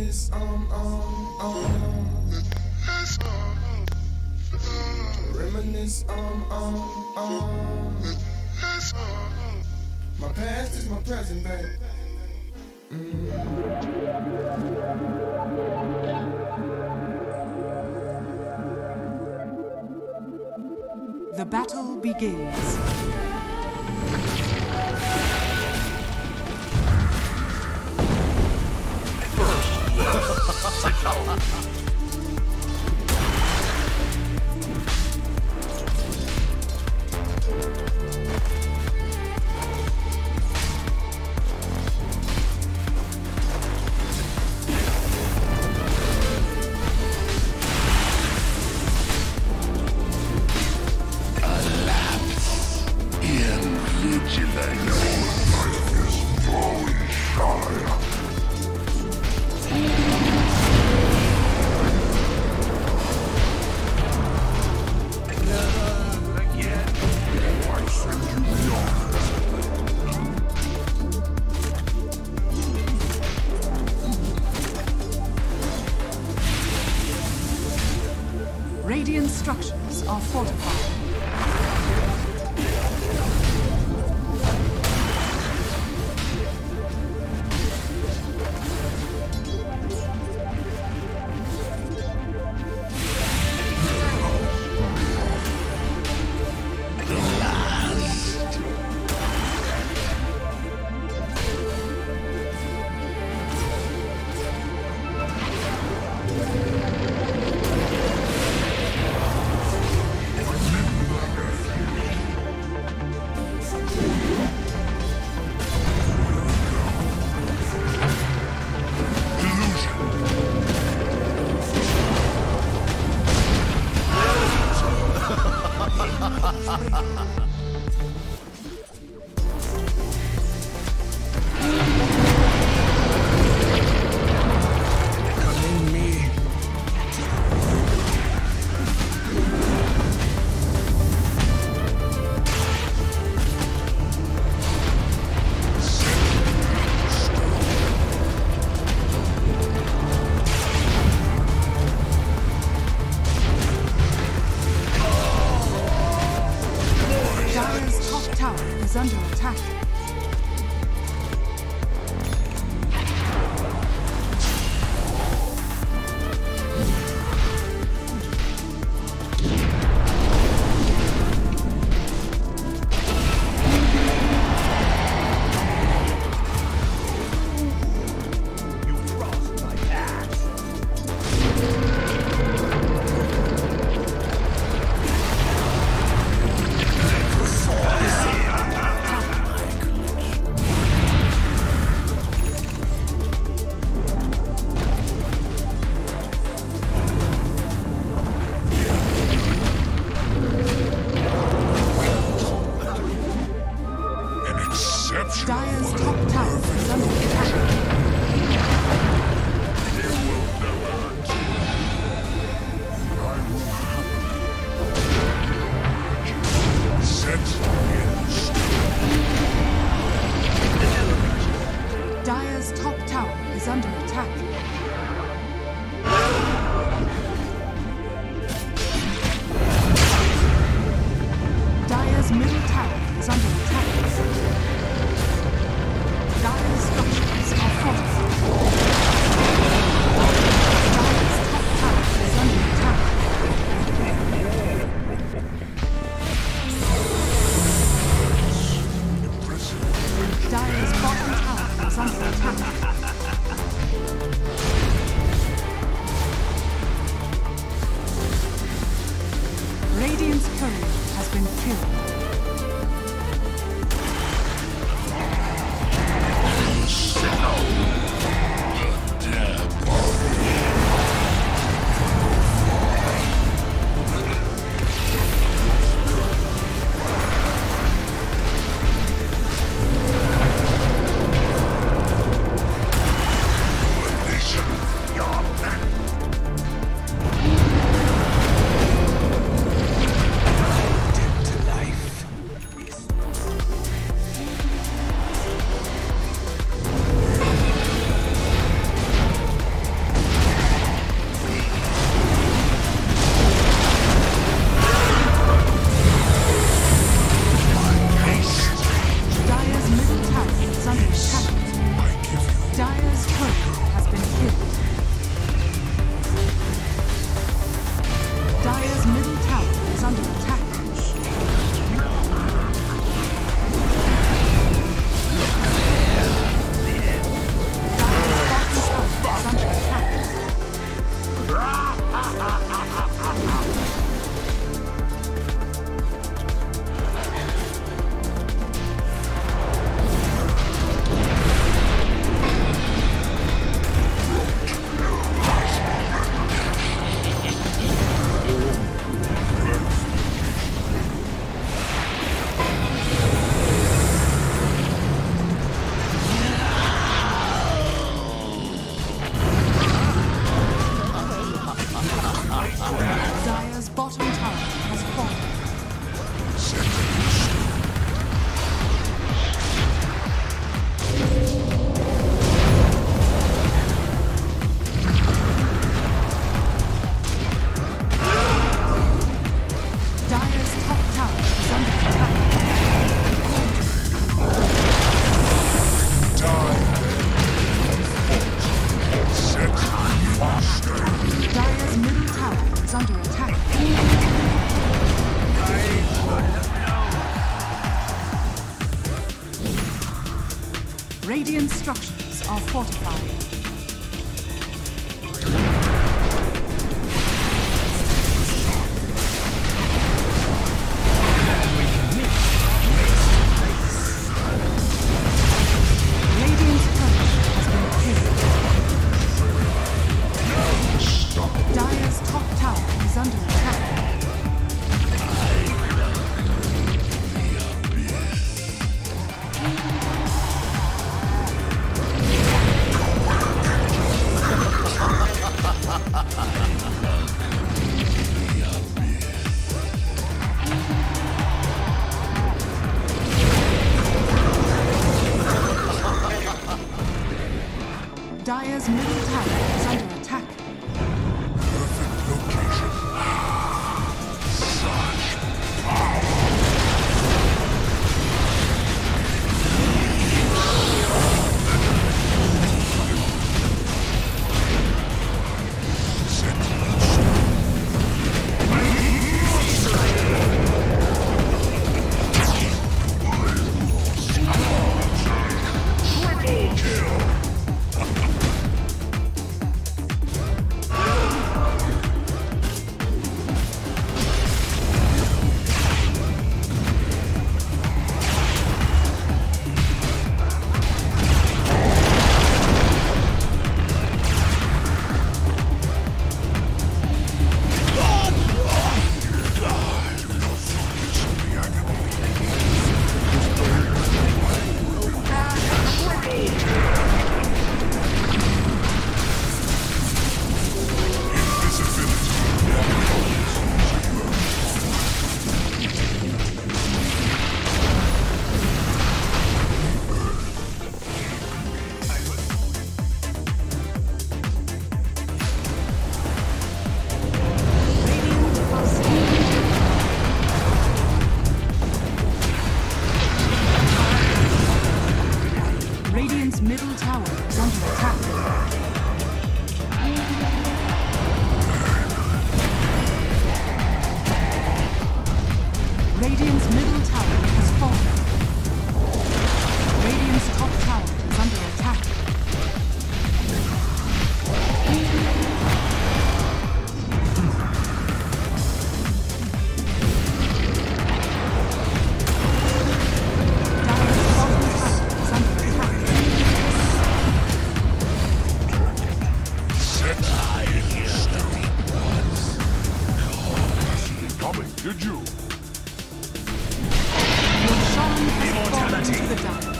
Reminisce um um um. Reminisce um um um. My past is my present, babe. The battle begins. Radiant is under attack. Radiant's top tower is under attack. Dire's bottom tower is under attack. Set in stone. Coming, did you? Your Sean has fallen to the dark.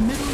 Middle